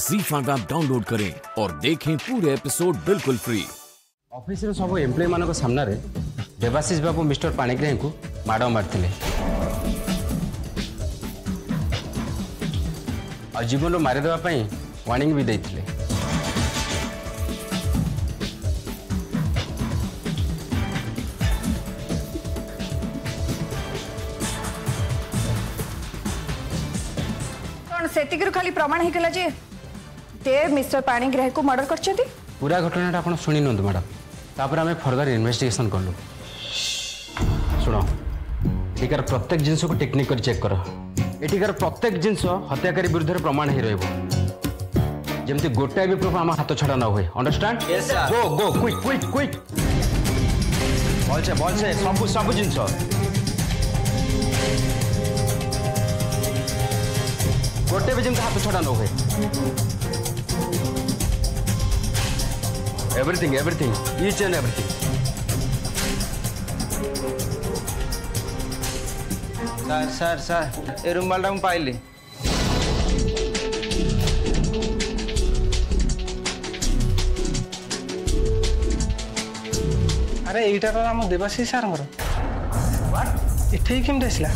जी five app download करें और देखें पूरे एपिसोड बिल्कुल फ्री ଅଫିସର ସବୁ ଏମ୍ପ୍ଲୟିମାନଙ୍କ ସାମ୍ନାରେ ଦେବାଶିଷ ବାବୁ ମିଷ୍ଟର ପାଣିଗ୍ରାହୀଙ୍କୁ ମାଡ଼ ମାରିଥିଲେ ଆଉ ଜୀବନରୁ ମାରିଦେବା ପାଇଁ ୱାର୍ଣ୍ଣିଂ ବି ଦେଇଥିଲେ କ'ଣ ସେତିକିରୁ ଖାଲି ପ୍ରମାଣ ହେଇଗଲା ଯେ ते मिस्टर पाणिग्राही को मर्डर कर पूरा घटना आप शुणी नुँ मैडम तापर आम फर्दर इनभेटिगेसन कलु शुण एटिकार प्रत्येक जिनस को टेक्निक कर चेक कर एटिकार प्रत्येक जिनस हत्याकारी विरुद्ध प्रमाण हो रमती गोटाए भी प्रूफ आम हाथ छड़ा न हुए understand go go quick quick quick सब सब जिनस गोटे भी जिनका हाथ छड़ा न हुए everything, everything, each and everything. Sir sir sir ఎరుంబల్డం పాయిలి ଆରେ ଏଇଟା ତ ଆମ ଦେବାଶିଷ ସାର୍ଙ୍କର ଏଠିକି କେମିତି ଆସିଲା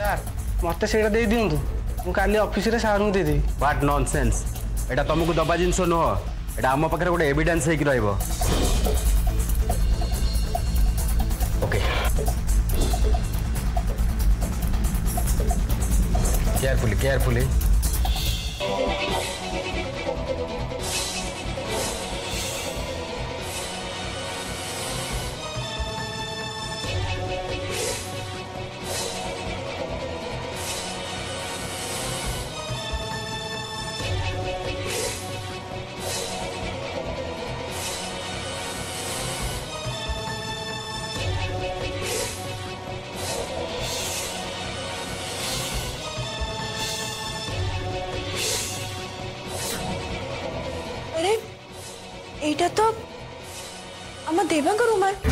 ସାର୍ ମୋତେ ସେଇଟା ଦେଇ ଦିଅନ୍ତୁ ମୁଁ କାଲି ଅଫିସରେ ସାର୍ଙ୍କୁ ଦେଇଦେବି ହ୍ୱାଟ୍ ନନ୍ ସେନ୍ସ এটা তোমাকে দবা জিনিস নুহ এটা আম পাখে গোটে এভিডেন্স হয়ে রহব ওকে কেয়ারফুলি কেয়ারফুলি এইটা তো আমার দেবাঙ্গর উমার अरे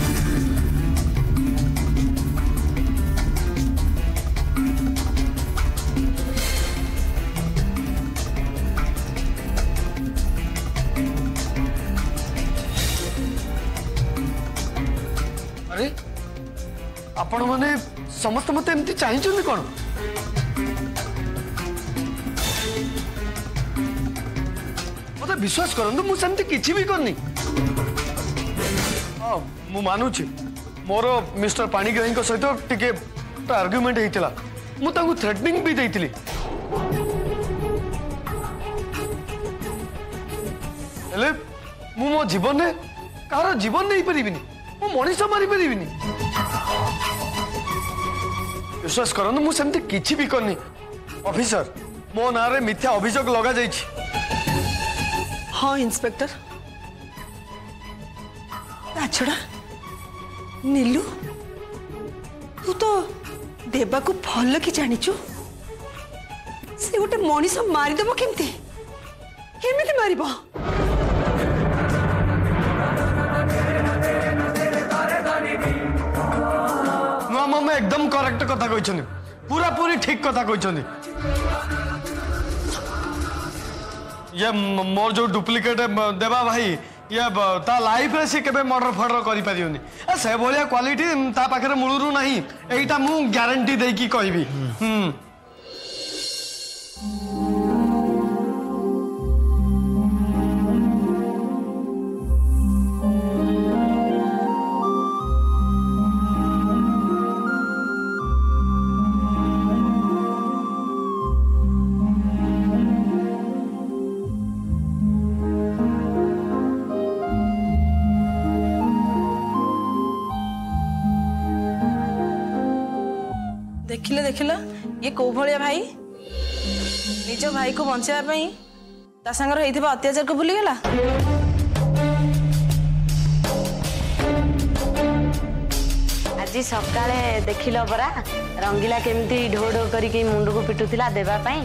आपण माने समस्त एंती एमती चाहिए कोन विश्वास करनी मानुची मोर मिस्टर पाणीग्राही सहित टी आर्ग्युमेंट होता मुझे थ्रेटनिंग भी देखी मो जीवन कह जीवन नहीं पारि मो मणस मारिपरि विश्वास करनी अफिसर मो ना मिथ्या अभोग लगा जा हाँ इंस्पेक्टर छोड़ा नीलू तू तो देवा को भल कि जाचु से गोटे मनीष मारिदेव केमती मार एकदम करेक्ट कथा कहते पूरा पूरी ठीक कथा कहते ये मोर जो डुप्लिकेट देवा भाई ये ता लाइफ रे से केबे मर्डर फर्डर करि पारियोनी ए से भलिया क्वालिटी ता पाखरे मूलरू नाही एटा मु ग्यारंटी देकी कहबी हम देखिले देखिले ये कौ भाया भाई निज भाई को बचापर होता अत्याचार को भूलीगला आज सका देख ला रंगीला केमती ढो ढो कर मुंड को पिटुला देवाई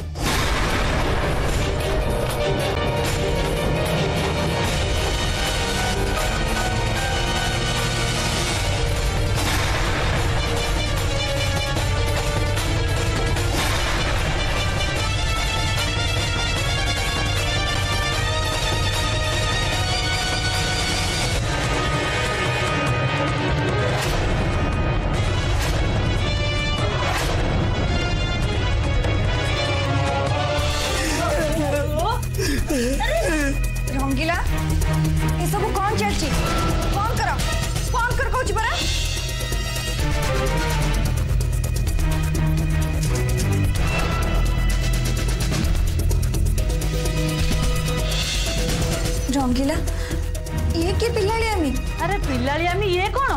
ପିଲାଳି ଆମେ ଇଏ କ'ଣ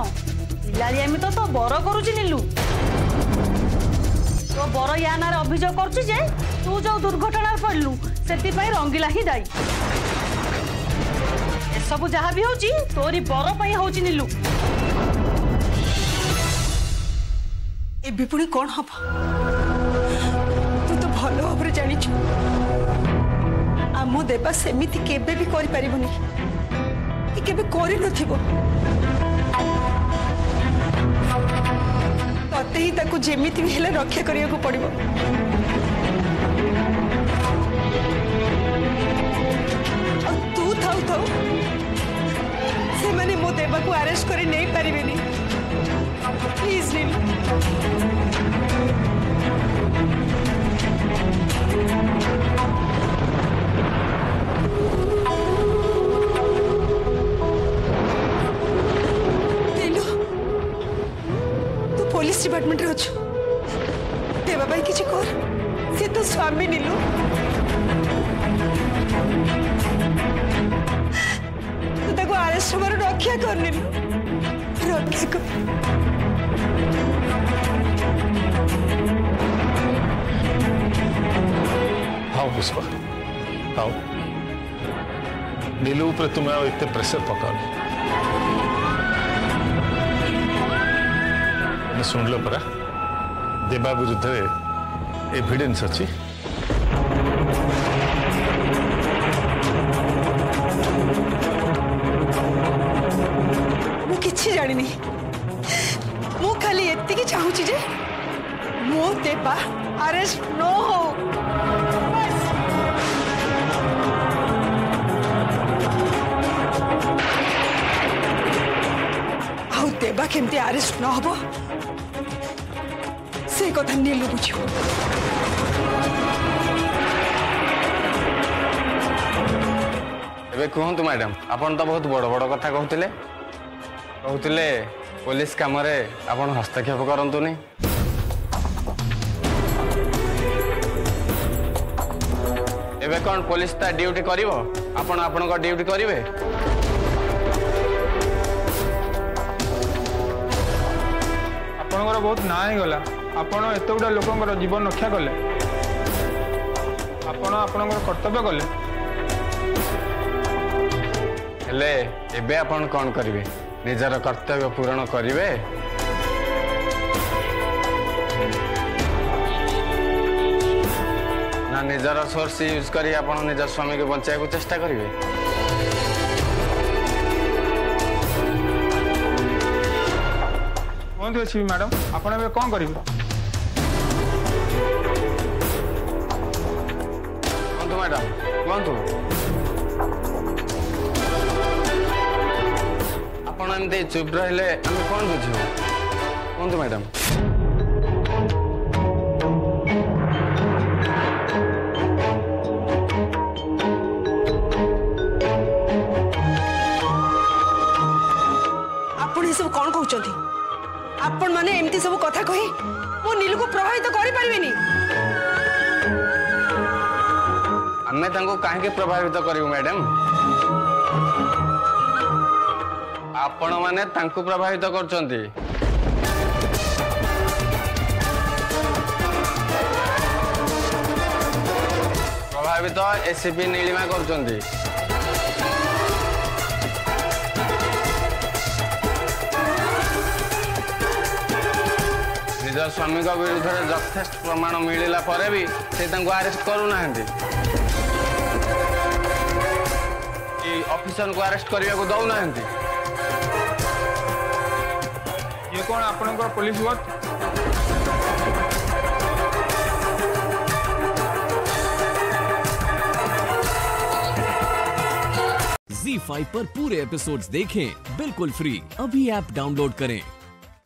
ପିଲାଳି ଆମେ ତ ତୋ ବର କରୁଛି ନିଲୁ ତୋ ବର ୟା ନାଁରେ ଅଭିଯୋଗ କରୁଛି ଯେ ତୁ ଯୋଉ ଦୁର୍ଘଟଣାରେ ପଡ଼ିଲୁ ସେଥିପାଇଁ ରଙ୍ଗିଲା ହିଁ ଦାୟୀ ଏସବୁ ଯାହା ବି ହେଉଛି ତୋରି ବର ପାଇଁ ହେଉଛି ନିଲୁ ଏବେ ପୁଣି କ'ଣ ହବ ତୁ ତ ଭଲ ଭାବରେ ଜାଣିଛୁ ଆମ ଦେବା ସେମିତି କେବେ ବି କରିପାରିବୁନି কেবে କରିନଥିବ ତତେ ହିଁ ତାକୁ ଯେମିତି ବି ହେଲେ ରକ୍ଷା କରିବାକୁ ପଡ଼ିବ ଆଉ ତୁ ଥାଉ ଥାଉ ସେମାନେ ମୋ ଦେବାକୁ ଆରେଷ୍ଟ କରି ନେଇପାରିବେନି ପ୍ଲିଜ୍ ନିଲ୍ पुलिस डिपार्टमेंट रोच देवा भाई किसी कोर से तो स्वामी निलू तो कर निलू रोटी हाँ, हाँ। तुम्हें इतने प्रेशर তুমি শুনল পরা দেবা বিরুদ্ধে এভিডেন্স আছে ମୁଁ କିଛି ଜାଣିନି ମୁଁ ଖାଲି ଏତିକି ଚାହୁଁଛି ଯେ ମୋ ଦେବା ଆରେଷ୍ଟ ନ ହଉ ଆଉ ଦେବା କେମିତି ଆରେଷ୍ଟ ନ ହବ সে কথা নিয়ে বুঝিব এবার কুহতু ম্যাডাম আপনার তো বহুত বড় বড় কথা কুলে কুলে পুলিশ কামরে আপনার হস্তক্ষেপ করতুনি এবে কন পুলিশ তা ডিউটি করিব আপন আপনার ডিউটি করিবে ଆପଣଙ୍କର না হয়ে গলা ଆପଣ ଏତେ ଗୁଡ଼ିଏ ଲୋକଙ୍କର ଜୀବନ ରକ୍ଷା କଲେ ଆପଣ ଆପଣଙ୍କର କର୍ତ୍ତବ୍ୟ କଲେ ହେଲେ ଏବେ ଆପଣ କ'ଣ କରିବେ ନିଜର କର୍ତ୍ତବ୍ୟ ପୂରଣ କରିବେ ନା ନିଜର ସୋର୍ସ ୟୁଜ୍ କରି ଆପଣ ନିଜ ସ୍ୱାମୀକୁ ବଞ୍ଚାଇବାକୁ ଚେଷ୍ଟା କରିବେ କୁହନ୍ତୁ ଅଛି ମ୍ୟାଡ଼ାମ୍ ଆପଣ ଏବେ କ'ଣ କରିବେ ম্যাডাম କୁହନ୍ତୁ ଆପଣ ଏମିତି ଚୁପ୍ ରହିଲେ ଆମେ କ'ଣ ବୁଝିବୁ କୁହନ୍ତୁ ମ୍ୟାଡ଼ାମ୍ ଆପଣ ଏସବୁ କ'ଣ କହୁଛନ୍ତି ଆପଣମାନେ ଏମିତି ସବୁ କଥା କହି ମୁଁ ନିଲୁକୁ ପ୍ରଭାବିତ କରିପାରିବେନି तुम्हें कहीं प्रभावित कर मैडम आपण मैने प्रभावित कर प्रभावित एसीपी नीलिमा कर स्वामी विरुद्ध जथेष प्रमाण मिलला भी से आरेस्ट करूना ऑफिसर को अरेस्ट करने को दौना ये कौन आपण पुलिस वर्थ पर पूरे एपिसोड्स देखें बिल्कुल फ्री अभी ऐप डाउनलोड करें